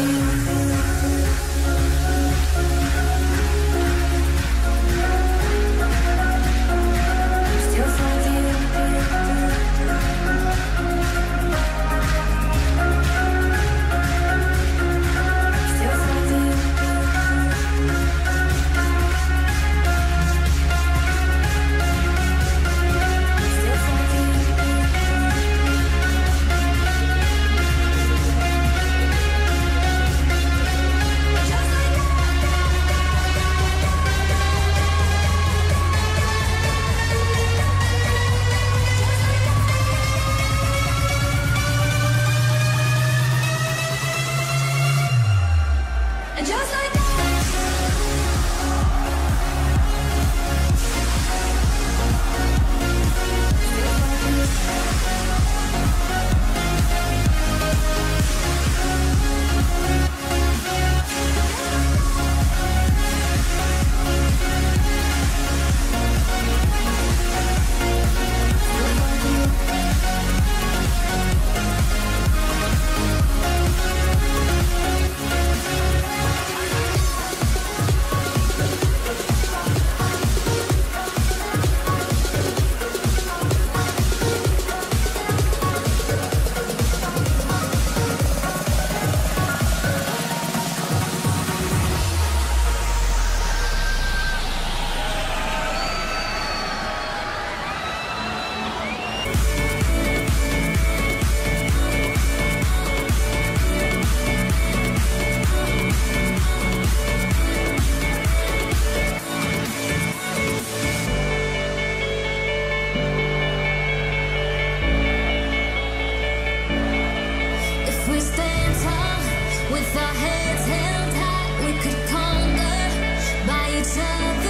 Música Our heads held high, we could conquer by each other.